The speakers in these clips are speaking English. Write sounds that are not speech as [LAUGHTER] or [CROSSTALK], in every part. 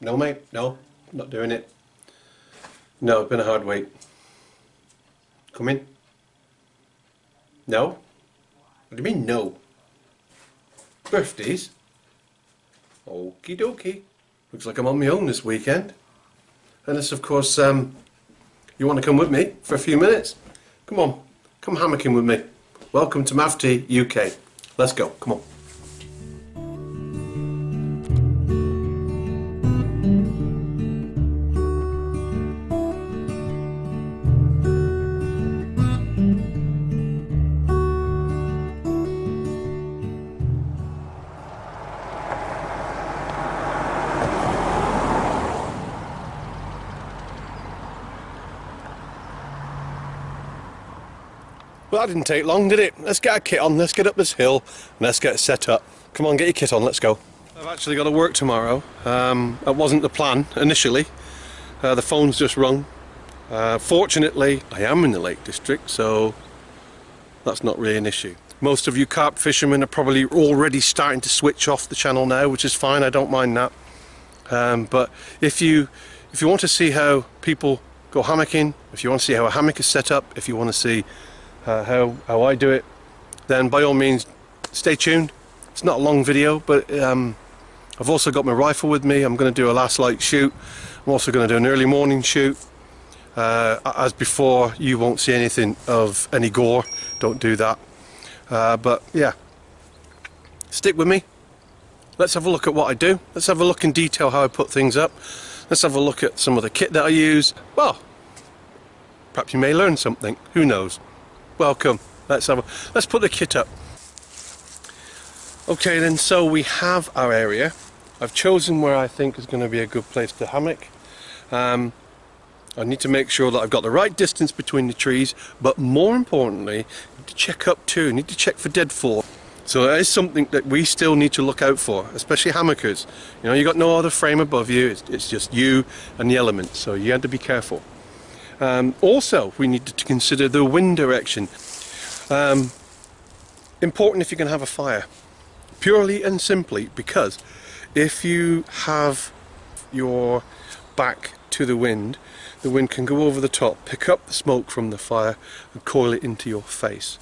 No, mate. No, not doing it. No, it's been a hard week. Come in. No? What do you mean, no? Birthdays? Okie dokie. Looks like I'm on my own this weekend. Unless, of course, um, you want to come with me for a few minutes. Come on, come hammocking with me. Welcome to Maff T UK. Let's go, come on. That didn't take long, did it? Let's get our kit on, let's get up this hill, and let's get set up. Come on, get your kit on, let's go. I've actually got to work tomorrow. Um, that wasn't the plan initially. Uh, the phone's just rung. Uh, fortunately, I am in the Lake District, so that's not really an issue. Most of you carp fishermen are probably already starting to switch off the channel now, which is fine, I don't mind that. Um, but if you if you want to see how people go hammocking, if you want to see how a hammock is set up, if you want to see uh, how, how I do it, then by all means stay tuned. It's not a long video, but um, I've also got my rifle with me. I'm going to do a last light shoot. I'm also going to do an early morning shoot. Uh, as before, you won't see anything of any gore. Don't do that. Uh, but yeah, stick with me. Let's have a look at what I do. Let's have a look in detail how I put things up. Let's have a look at some of the kit that I use. Well, perhaps you may learn something. Who knows? Welcome. Let's have a, let's put the kit up. Okay then, so we have our area. I've chosen where I think is going to be a good place to hammock. Um, I need to make sure that I've got the right distance between the trees, but more importantly, to check up too, need to check for deadfall. So that is something that we still need to look out for, especially hammockers. You know, you've got no other frame above you, it's, it's just you and the elements, so you have to be careful. Um, also, we need to consider the wind direction. Um, important if you're going to have a fire. Purely and simply because if you have your back to the wind, the wind can go over the top, pick up the smoke from the fire and coil it into your face.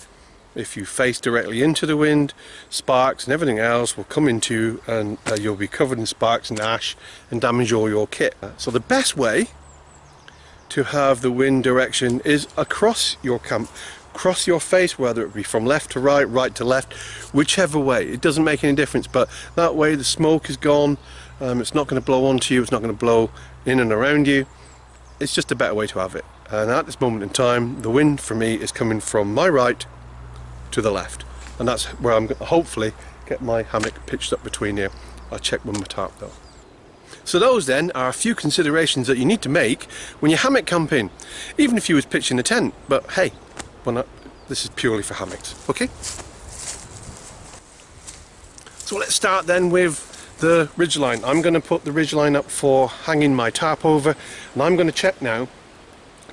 If you face directly into the wind, sparks and everything else will come into you and uh, you'll be covered in sparks and ash and damage all your kit. So the best way to have the wind direction is across your camp across your face whether it be from left to right right to left whichever way. It doesn't make any difference but that way the smoke is gone um, it's not going to blow onto you it's not going to blow in and around you. It's just a better way to have it. And at this moment in time the wind for me is coming from my right to the left. And that's where I'm going to hopefully get my hammock pitched up between here. I'll check with my tarp though so those then are a few considerations that you need to make when you hammock camping, even if you was pitching a tent. But hey, not, this is purely for hammocks, okay? So let's start then with the ridgeline. I'm going to put the ridgeline up for hanging my tarp over, and I'm going to check now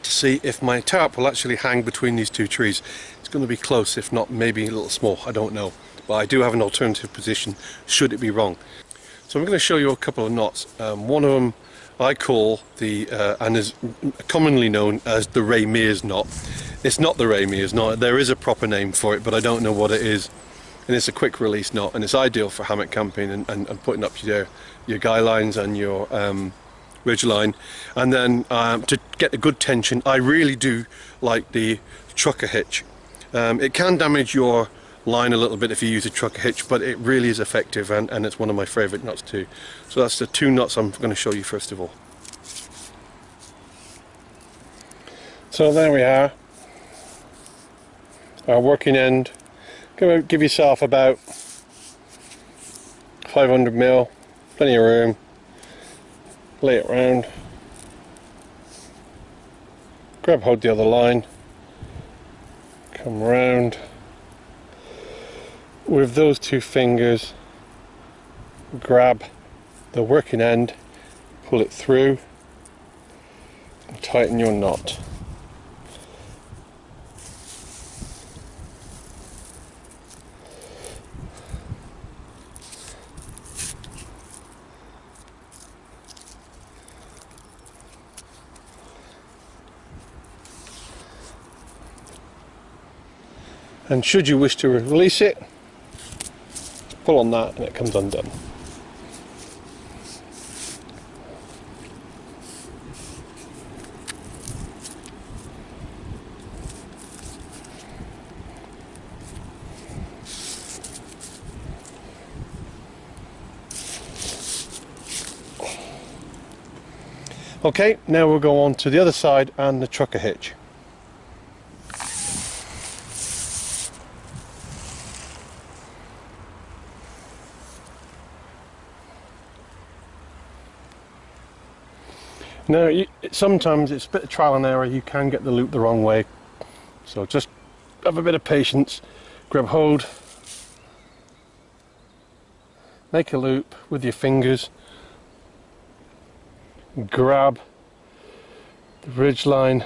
to see if my tarp will actually hang between these two trees. It's going to be close, if not maybe a little small, I don't know. But I do have an alternative position should it be wrong. So I'm going to show you a couple of knots. Um, one of them I call the, uh, and is commonly known as the Ray Mears knot. It's not the Ray Mears knot, there is a proper name for it, but I don't know what it is. And it's a quick release knot, and it's ideal for hammock camping and, and, and putting up your, your guy lines and your um, ridge line. And then um, to get a good tension, I really do like the trucker hitch. Um, it can damage your line a little bit if you use a trucker hitch but it really is effective and, and it's one of my favorite knots too. So that's the two knots I'm going to show you first of all. So there we are. Our working end. Give yourself about 500 mil plenty of room. Lay it round. Grab hold the other line. Come round with those two fingers grab the working end pull it through and tighten your knot. And should you wish to release it pull on that and it comes undone Okay, now we'll go on to the other side and the trucker hitch. Now, you, sometimes it's a bit of trial and error, you can get the loop the wrong way. So just have a bit of patience, grab hold, make a loop with your fingers grab the ridge line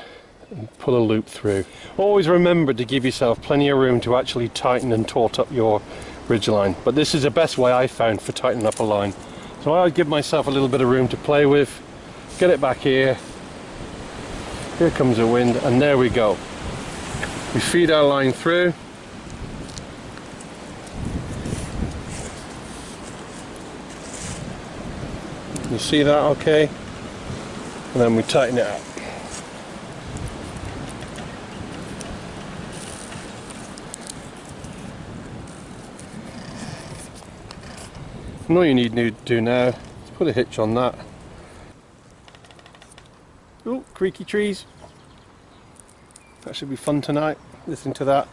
and pull a loop through. Always remember to give yourself plenty of room to actually tighten and taut up your ridge line. But this is the best way I found for tightening up a line. So I give myself a little bit of room to play with, get it back here, here comes the wind and there we go. We feed our line through You see that okay? and then we tighten it up. And all you need to do now is put a hitch on that. Oh, creaky trees. That should be fun tonight, listen to that.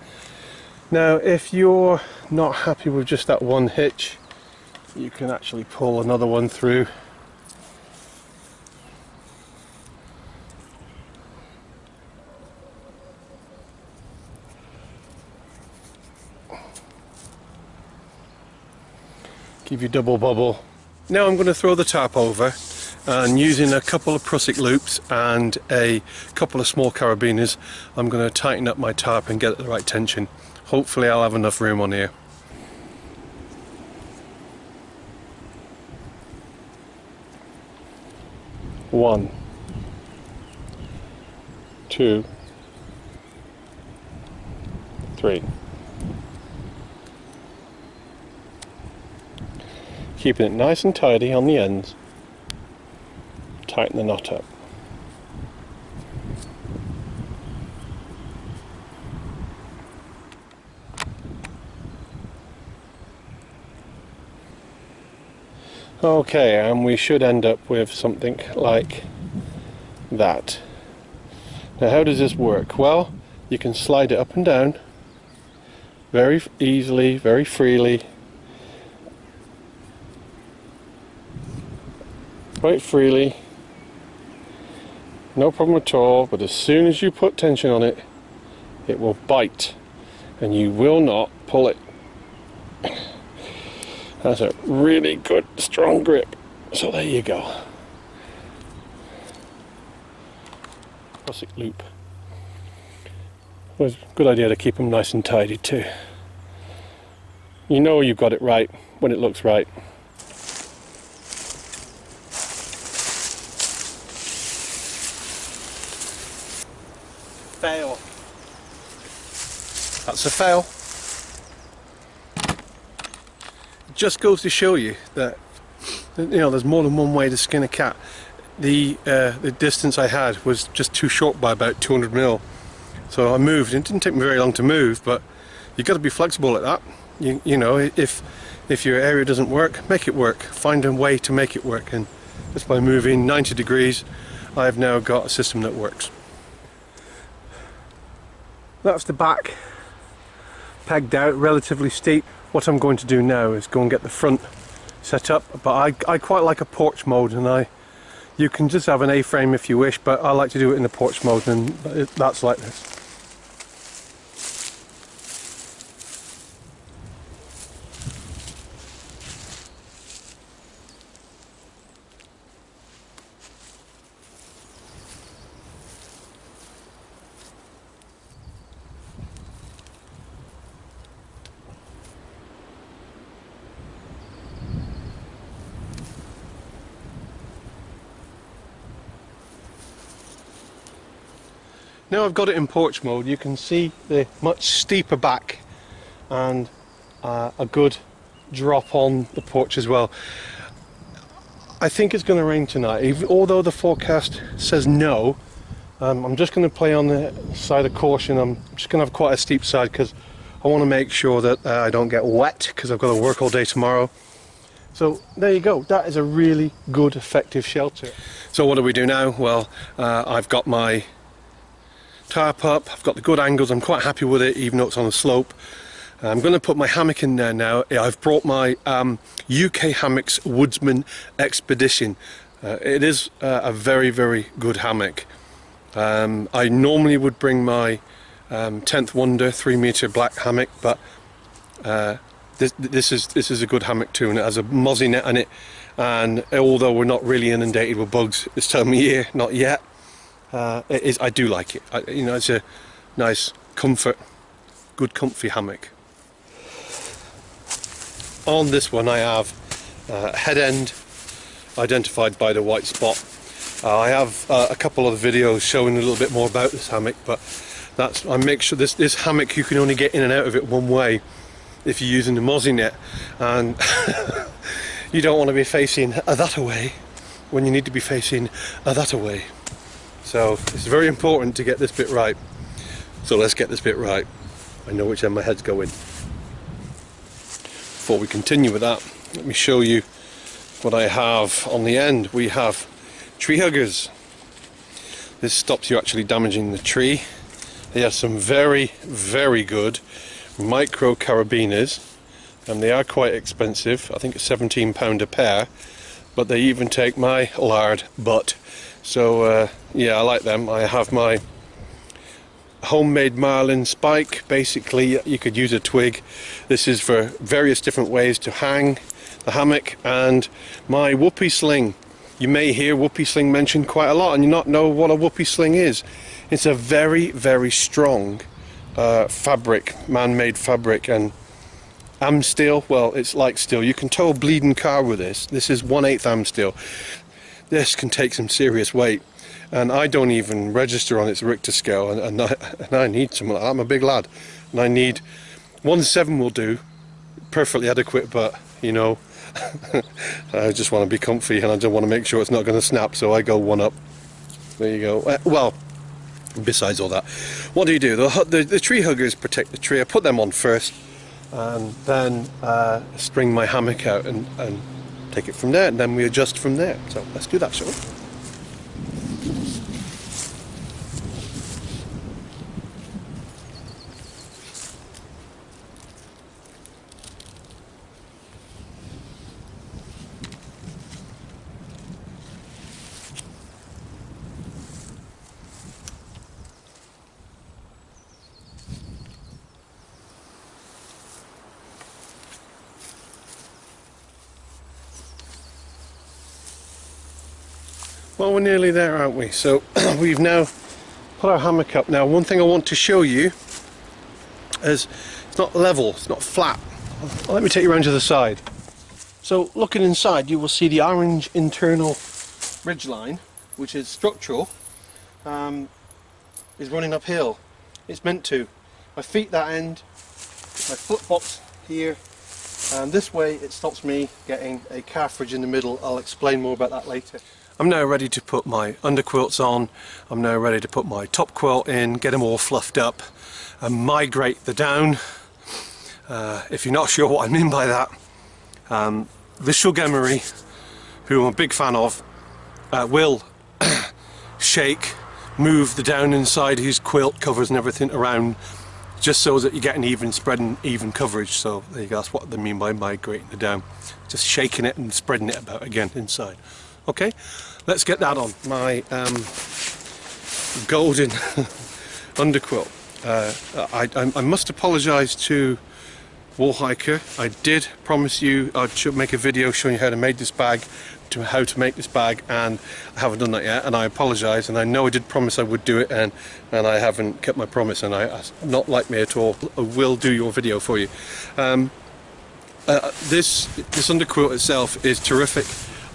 Now if you're not happy with just that one hitch, you can actually pull another one through give you double bubble. Now I'm going to throw the top over and using a couple of prusik loops and a couple of small carabiners I'm going to tighten up my tarp and get it the right tension. Hopefully I'll have enough room on here. One, two, three. keeping it nice and tidy on the ends. Tighten the knot up. Okay, and we should end up with something like that. Now how does this work? Well, you can slide it up and down very easily, very freely quite freely no problem at all but as soon as you put tension on it it will bite and you will not pull it. That's a really good strong grip. So there you go. Classic loop. Was a good idea to keep them nice and tidy too. You know you've got it right when it looks right fail. That's a fail. Just goes to show you that you know there's more than one way to skin a cat. The uh, the distance I had was just too short by about 200 mil, so I moved. It didn't take me very long to move, but you've got to be flexible at that. You you know if if your area doesn't work, make it work. Find a way to make it work, and just by moving 90 degrees, I've now got a system that works. That's the back pegged out, relatively steep. What I'm going to do now is go and get the front set up, but I, I quite like a porch mode and I you can just have an A-frame if you wish, but I like to do it in the porch mode and that's like this. Now I've got it in porch mode you can see the much steeper back and uh, a good drop on the porch as well. I think it's going to rain tonight. Even, although the forecast says no um, I'm just going to play on the side of caution. I'm just going to have quite a steep side because I want to make sure that uh, I don't get wet because I've got to work all day tomorrow. So there you go, that is a really good effective shelter. So what do we do now? Well, uh, I've got my tarp up, I've got the good angles, I'm quite happy with it even though it's on a slope. I'm going to put my hammock in there now. I've brought my um, UK Hammocks Woodsman Expedition. Uh, it is uh, a very, very good hammock. Um, I normally would bring my um, 10th Wonder 3 meter black hammock, but uh, this, this is this is a good hammock too and it has a mozzie net on it and although we're not really inundated with bugs this time of year not yet uh, is I do like it. I, you know it's a nice comfort good comfy hammock. On this one I have uh, head end identified by the white spot. Uh, I have uh, a couple of videos showing a little bit more about this hammock but that's I make sure this this hammock you can only get in and out of it one way if you're using the mozzie net. And [LAUGHS] you don't want to be facing that away when you need to be facing that away so it's very important to get this bit right. So let's get this bit right. I know which end my head's going. Before we continue with that let me show you what I have on the end. We have tree huggers. This stops you actually damaging the tree. They have some very very good micro carabiners and they are quite expensive. I think it's 17 pound a pair but they even take my lard butt so uh, yeah I like them I have my homemade marlin spike basically you could use a twig this is for various different ways to hang the hammock and my whoopee sling you may hear whoopee sling mentioned quite a lot and you not know what a whoopee sling is it's a very very strong uh, fabric, man-made fabric, and Amsteel. Well, it's like steel. You can tow a bleeding car with this. This is 1 8 Amsteel. This can take some serious weight, and I don't even register on its Richter scale, and, and, I, [LAUGHS] and I need some. I'm a big lad, and I need one seven will do, perfectly adequate. But you know, [LAUGHS] I just want to be comfy, and I just want to make sure it's not going to snap. So I go one up. There you go. Uh, well, besides all that what do you do the, the, the, tree huggers protect the tree I put them on first and then uh, string my hammock out and, and take it from there and then we adjust from there. So let's do that shall we Well, we're nearly there, aren't we? So [CLEARS THROAT] we've now put our hammock up. Now, one thing I want to show you is it's not level, it's not flat. Let me take you around to the side. So looking inside, you will see the orange internal ridge line, which is structural, um, is running uphill. It's meant to. My feet that end, my foot box here, and this way it stops me getting a calf ridge in the middle. I'll explain more about that later. I'm now ready to put my underquilts on. I'm now ready to put my top quilt in, get them all fluffed up and migrate the down. Uh, if you're not sure what I mean by that, um, Shug Emery, who I'm a big fan of, uh, will [COUGHS] shake, move the down inside his quilt covers and everything around just so that you get an even spread and even coverage. So there you go, that's what they mean by migrating the down. Just shaking it and spreading it about again inside. Okay, let's get that on. My um, golden [LAUGHS] underquilt. Uh, I, I, I, must apologise to Wallhiker. I did promise you I should make a video showing you how to make this bag, to how to make this bag, and I haven't done that yet. And I apologise. And I know I did promise I would do it, and and I haven't kept my promise. And I, not like me at all. I will do your video for you. Um, uh, this this underquilt itself is terrific.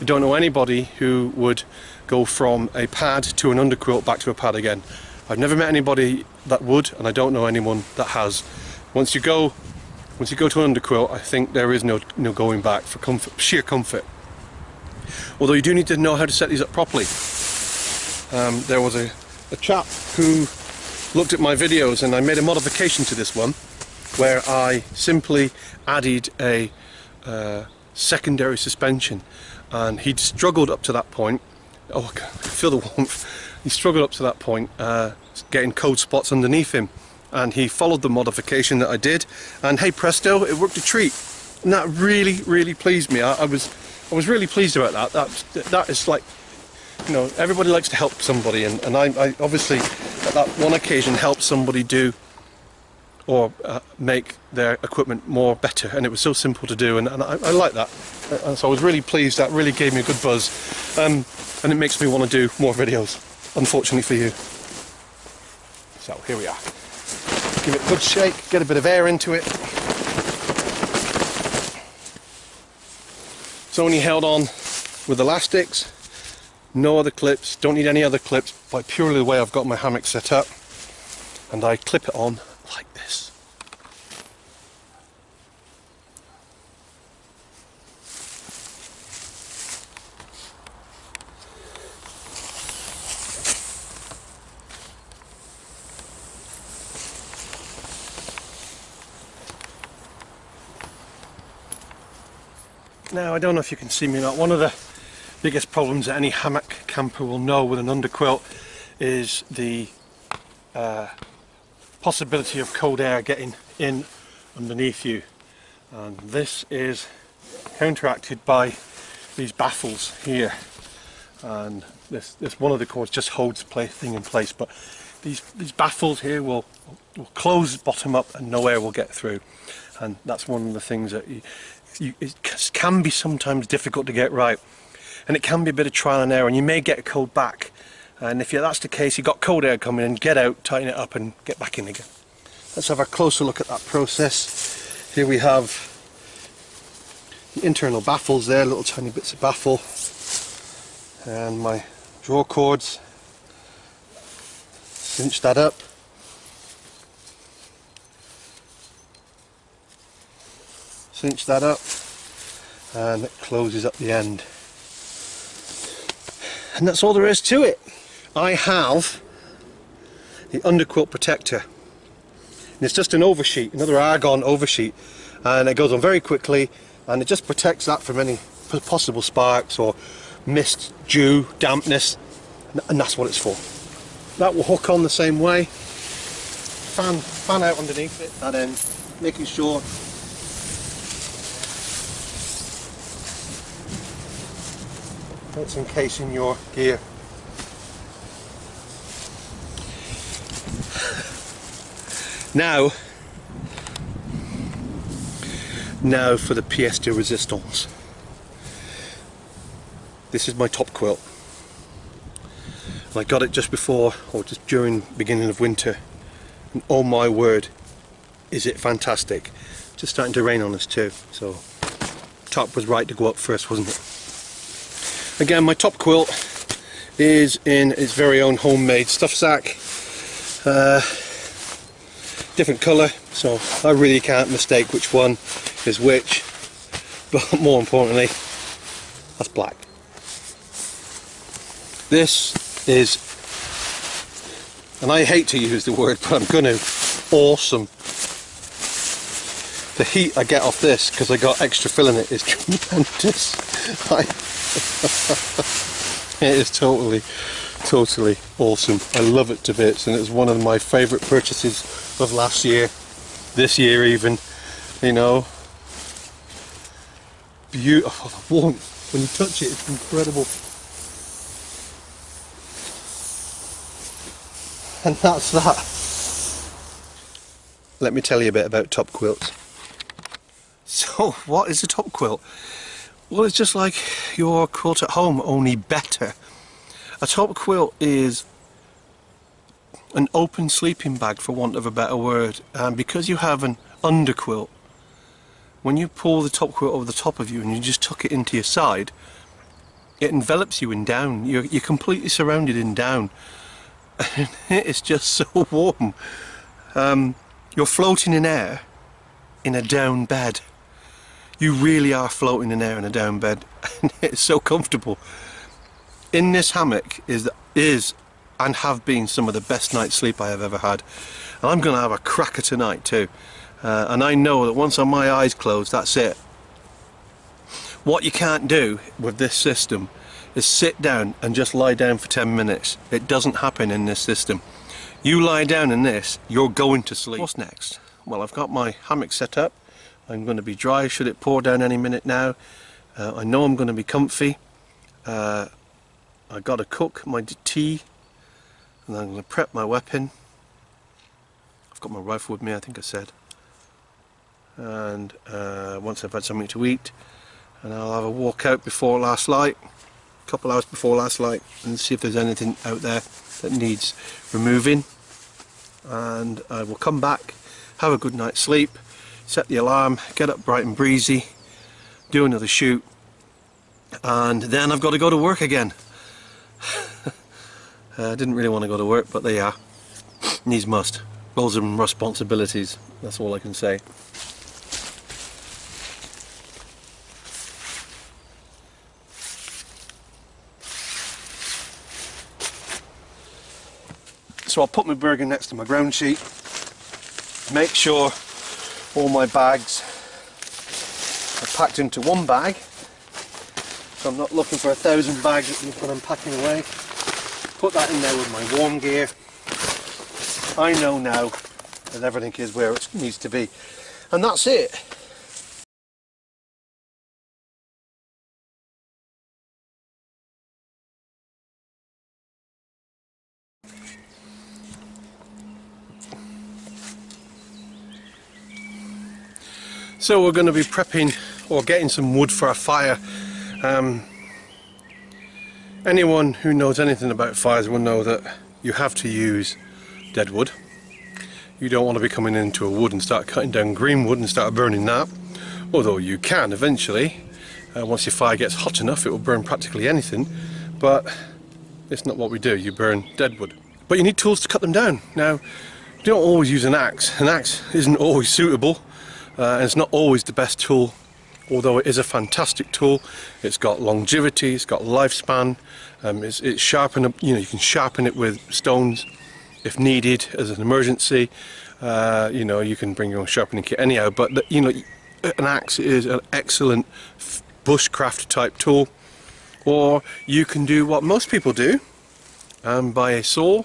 I don't know anybody who would go from a pad to an underquilt back to a pad again. I've never met anybody that would, and I don't know anyone that has. Once you go, once you go to an underquilt, I think there is no no going back for comfort, sheer comfort. Although you do need to know how to set these up properly. Um, there was a, a chap who looked at my videos and I made a modification to this one where I simply added a uh, secondary suspension and he'd struggled up to that point. Oh I feel the warmth. He struggled up to that point uh, getting cold spots underneath him. And he followed the modification that I did. And hey presto it worked a treat. And that really really pleased me. I, I was I was really pleased about that. That that is like you know everybody likes to help somebody. And, and I, I obviously at that one occasion helped somebody do or uh, make their equipment more better. And it was so simple to do and, and I, I like that. And so I was really pleased. That really gave me a good buzz. Um, and it makes me want to do more videos unfortunately for you. So here we are. Give it a good shake get a bit of air into it. It's only held on with elastics no other clips don't need any other clips by purely the way I've got my hammock set up and I clip it on like this. Now I don't know if you can see me or not, one of the biggest problems that any hammock camper will know with an underquilt is the uh, possibility of cold air getting in underneath you. And this is counteracted by these baffles here. And this this one of the cords just holds the thing in place but these these baffles here will, will close bottom up and no air will get through. And that's one of the things that you, you, it can be sometimes difficult to get right. And it can be a bit of trial and error and you may get a cold back and if that's the case you've got cold air coming in get out tighten it up and get back in again. Let's have a closer look at that process. Here we have the internal baffles there little tiny bits of baffle. And my draw cords. Cinch that up. Cinch that up. And it closes up the end. And that's all there is to it I have the underquilt protector. And it's just an oversheet another argon oversheet. And it goes on very quickly and it just protects that from any possible sparks or mist, dew, dampness. And that's what it's for. That will hook on the same way. Fan, fan out underneath it and then making sure that's encasing your gear. Now, now for the pièce de résistance. This is my top quilt. I got it just before or just during beginning of winter and oh my word is it fantastic. Just starting to rain on us too so top was right to go up first wasn't it? Again, my top quilt is in its very own homemade stuff sack. Uh, different colour, so I really can't mistake which one is which. But [LAUGHS] more importantly, that's black. This is, and I hate to use the word, but I'm to, awesome. The heat I get off this, because I got extra fill in it, is [LAUGHS] tremendous. I, [LAUGHS] it is totally, totally awesome. I love it to bits and it's one of my favourite purchases of last year, this year even, you know. Beautiful, the warmth, when you touch it, it's incredible. And that's that. Let me tell you a bit about top quilts. So, what is a top quilt? Well, it's just like your quilt at home, only better. A top quilt is an open sleeping bag, for want of a better word. And because you have an underquilt, when you pull the top quilt over the top of you and you just tuck it into your side, it envelops you in down. You're, you're completely surrounded in down. [LAUGHS] And it's just so warm. Um, you're floating in air in a down bed. You really are floating in air in a down bed. [LAUGHS] And it's so comfortable. In this hammock is is and have been some of the best night's sleep I have ever had. And I'm going to have a cracker tonight too. Uh, and I know that once my eyes close, that's it. What you can't do with this system is sit down and just lie down for 10 minutes. It doesn't happen in this system. You lie down in this, you're going to sleep. What's next? Well, I've got my hammock set up. I'm going to be dry should it pour down any minute now. Uh, I know I'm going to be comfy. Uh, I got to cook my tea and I'm going to prep my weapon. I've got my rifle with me, I think I said. And uh, once I've had something to eat, and I'll have a walk out before last light, a couple hours before last light, and see if there's anything out there that needs removing. And I will come back, have a good night's sleep, set the alarm, get up bright and breezy, do another shoot, and then I've got to go to work again. [LAUGHS] I uh, didn't really want to go to work, but they are. Needs must. Roles and responsibilities, that's all I can say. So I'll put my burger next to my ground sheet, make sure all my bags are packed into one bag, so I'm not looking for a thousand bags when I'm packing away put that in there with my warm gear. I know now that everything is where it needs to be. And that's it. So we're going to be prepping or getting some wood for a fire. Um, Anyone who knows anything about fires will know that you have to use dead wood. You don't want to be coming into a wood and start cutting down green wood and start burning that. Although you can eventually. Uh, once your fire gets hot enough it will burn practically anything. But it's not what we do, you burn dead wood. But you need tools to cut them down. Now, you don't always use an axe. An axe isn't always suitable. Uh, and it's not always the best tool although it is a fantastic tool it's got longevity it's got lifespan um, it's, it's sharpen you know you can sharpen it with stones if needed as an emergency. Uh, you know you can bring your own sharpening kit anyhow but the, you know an axe is an excellent bushcraft type tool. Or you can do what most people do um, buy a saw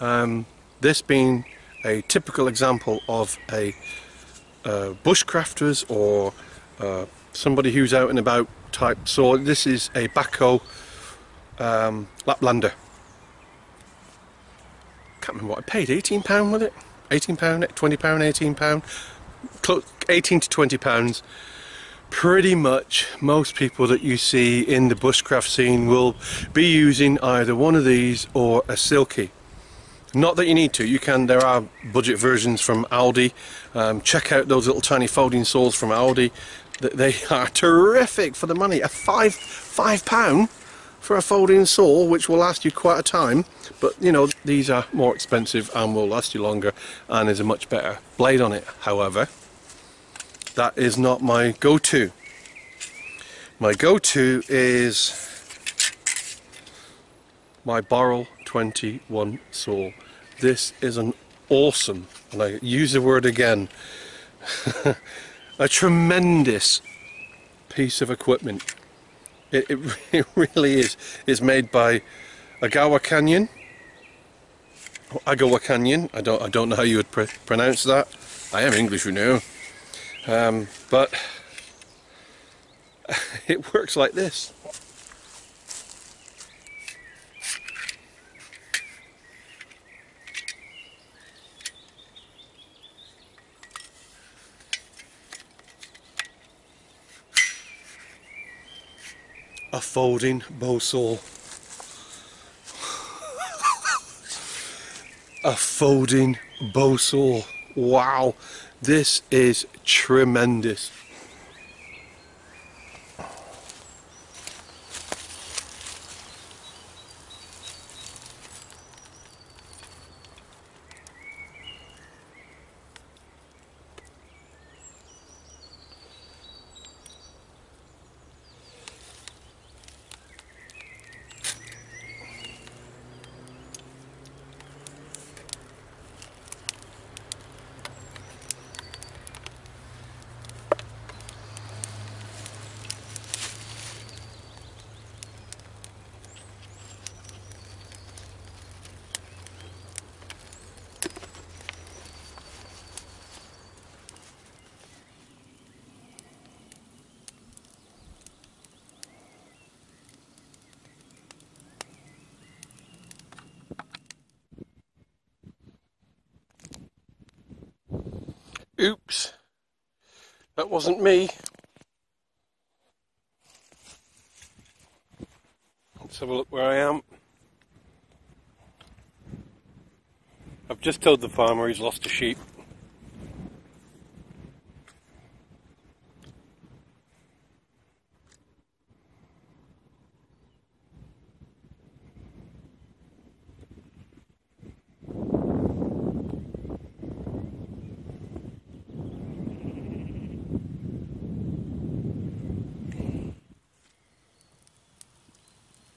um, this being a typical example of a uh, bushcrafters or uh, somebody who's out and about type. So this is a Bahco um, Laplander. Can't remember what I paid £18 with it? £18 £20 £18 18 to 20 pounds. Pretty much most people that you see in the bushcraft scene will be using either one of these or a Silky. Not that you need to, you can, there are budget versions from Aldi. Um, check out those little tiny folding saws from Aldi. They [LAUGHS] are terrific for the money. A five, five pound for a folding saw, which will last you quite a time. But you know, these are more expensive and will last you longer and is a much better blade on it. However, that is not my go-to. My go-to is my Boreal 21 saw. This is an awesome, and I use the word again, [LAUGHS] a tremendous piece of equipment. It, it, [LAUGHS] it, really is. It's made by Agawa Canyon. Agawa Canyon. I don't I don't know how you would pr pronounce that. I am English, you know. Um, but [LAUGHS] it works like this. A folding bow saw. a folding bow saw. Wow, this is tremendous. Oops. That wasn't me. Let's have a look where I am. I've just told the farmer he's lost a sheep.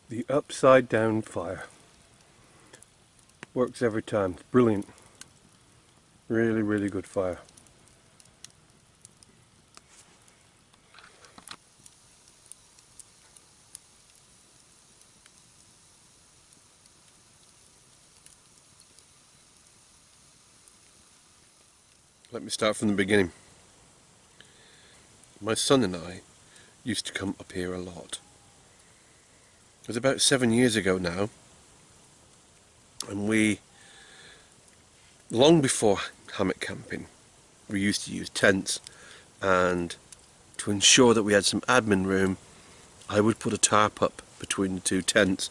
The upside down fire. Works every time. Brilliant. Really, really good fire. Let me start from the beginning. My son and I used to come up here a lot. It was about seven years ago now, and we, long before hammock camping, we used to use tents, and to ensure that we had some admin room, I would put a tarp up between the two tents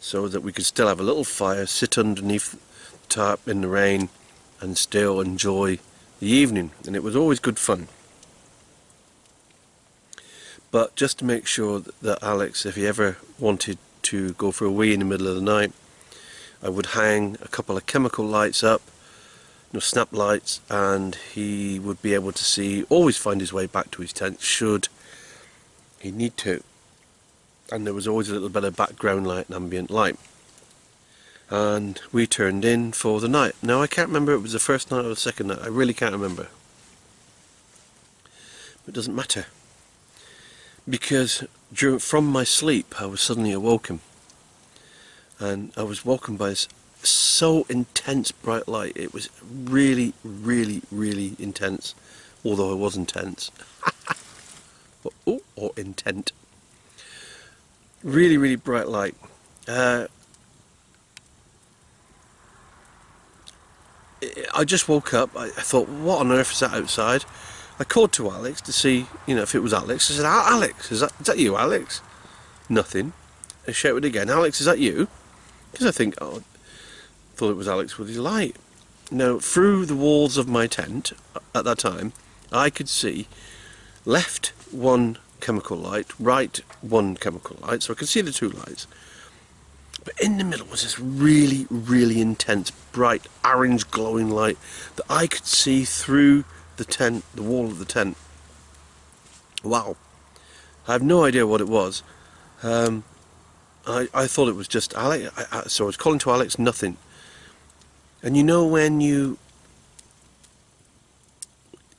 so that we could still have a little fire, sit underneath the tarp in the rain, and still enjoy the evening, and it was always good fun. But just to make sure that Alex, if he ever wanted to go for a wee in the middle of the night, I would hang a couple of chemical lights up, you know, snap lights, and he would be able to see, always find his way back to his tent should he need to. And there was always a little bit of background light and ambient light. And we turned in for the night. Now I can't remember it was the first night or the second night, I really can't remember. But it doesn't matter because during, from my sleep I was suddenly awoken. And I was woken by this so intense bright light it was really really really intense although it was intense. [LAUGHS] Or, oh, or intent. Really really bright light. Uh, I just woke up I, I thought what on earth is that outside I called to Alex to see, you know, if it was Alex. I said, ah, Alex, is that, is that you, Alex? Nothing. I shouted again, Alex, is that you? Because I think, oh, thought it was Alex with his light. Now, through the walls of my tent at that time, I could see left one chemical light, right one chemical light, so I could see the two lights. But in the middle was this really, really intense, bright, orange glowing light that I could see through the tent, the wall of the tent. Wow. I have no idea what it was. Um, I, I thought it was just Alex. I, I, so I was calling to Alex, nothing. And you know when you,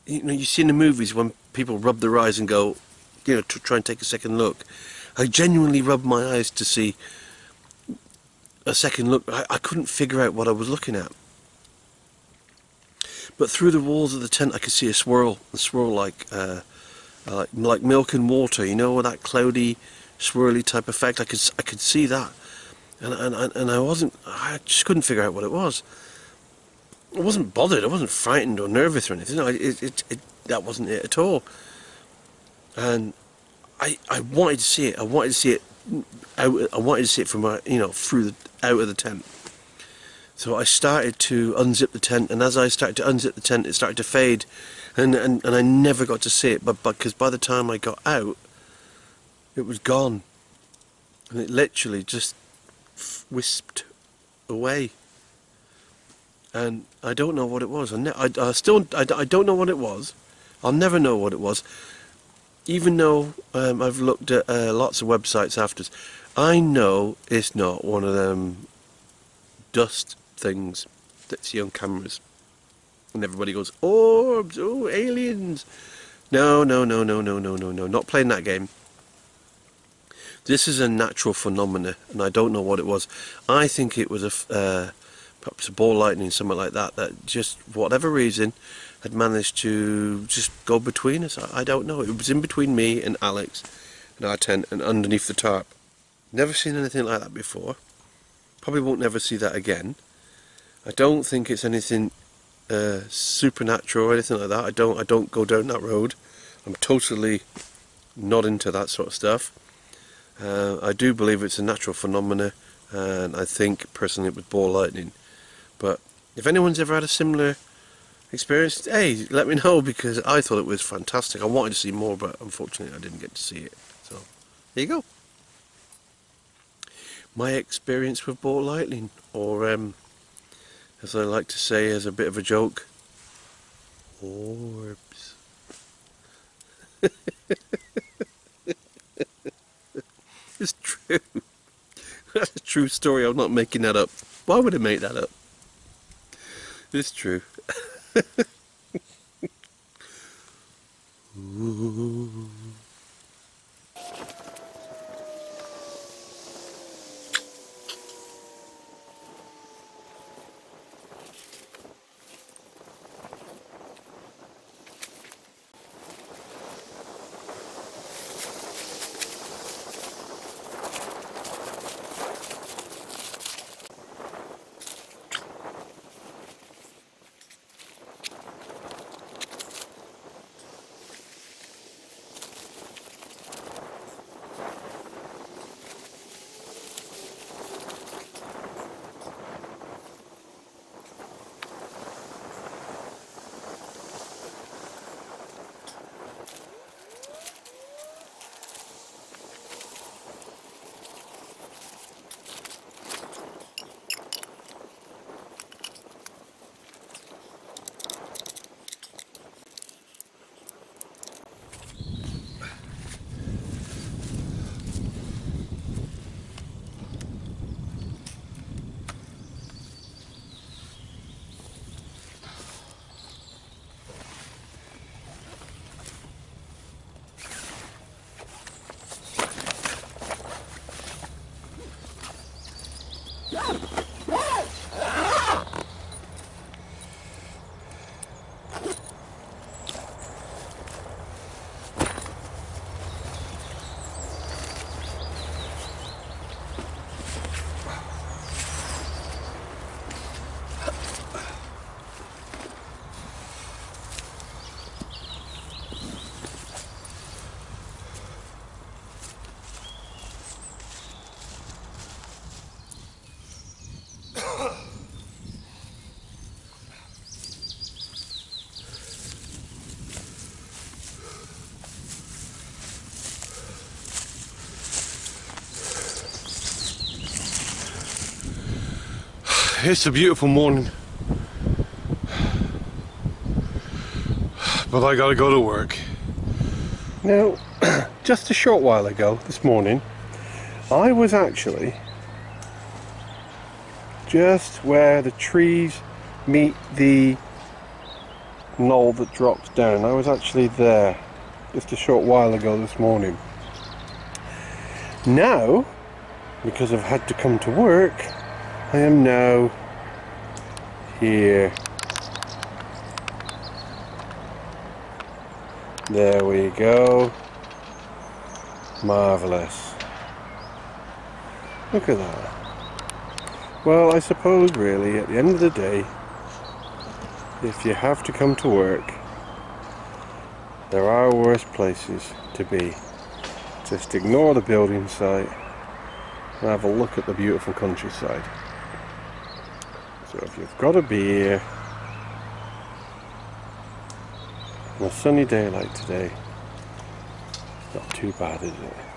you know, you see in the movies when people rub their eyes and go, you know, to try and take a second look. I genuinely rubbed my eyes to see a second look. I, I couldn't figure out what I was looking at. But through the walls of the tent I could see a swirl, a swirl like, uh, like, like milk and water, you know, that cloudy, swirly type effect. I could, I could see that. And, and, and I wasn't, I just couldn't figure out what it was. I wasn't bothered, I wasn't frightened or nervous or anything. It, it, it, that wasn't it at all. And I, I wanted to see it. I wanted to see it. Out, I wanted to see it from, my, you know, through the, out of the tent. So I started to unzip the tent, and as I started to unzip the tent, it started to fade, and and, and I never got to see it. But because by the time I got out, it was gone, and it literally just wisped away. And I don't know what it was. I, I, I still I, I don't know what it was. I'll never know what it was. Even though um, I've looked at uh, lots of websites after, I know it's not one of them dust things that see on cameras. And everybody goes, orbs, oh, aliens. No, no, no, no, no, no, no, no, not playing that game. This is a natural phenomena, and I don't know what it was. I think it was a, uh, perhaps a ball lightning, something like that, that just, whatever reason, had managed to just go between us. I, I don't know. It was in between me and Alex in our tent and underneath the tarp. Never seen anything like that before. Probably won't never see that again. I don't think it's anything uh, supernatural or anything like that. I don't I don't go down that road. I'm totally not into that sort of stuff. Uh, I do believe it's a natural phenomena, and I think personally it was ball lightning. But if anyone's ever had a similar experience, hey, let me know because I thought it was fantastic. I wanted to see more, but unfortunately I didn't get to see it. So there you go. My experience with ball lightning, or um, as I like to say as a bit of a joke, orbs. [LAUGHS] it's true. That's a true story. I'm not making that up. Why would I make that up? It's true. [LAUGHS] It's a beautiful morning. But I gotta go to work. Now, [CLEARS THROAT] just a short while ago, this morning, I was actually just where the trees meet the knoll that drops down. I was actually there just a short while ago this morning. Now, because I've had to come to work, I am now here. There we go. Marvellous. Look at that. Well, I suppose really, at the end of the day, if you have to come to work, there are worse places to be. Just ignore the building site and have a look at the beautiful countryside. So if you've got a beer on a sunny day like today, not too bad is it?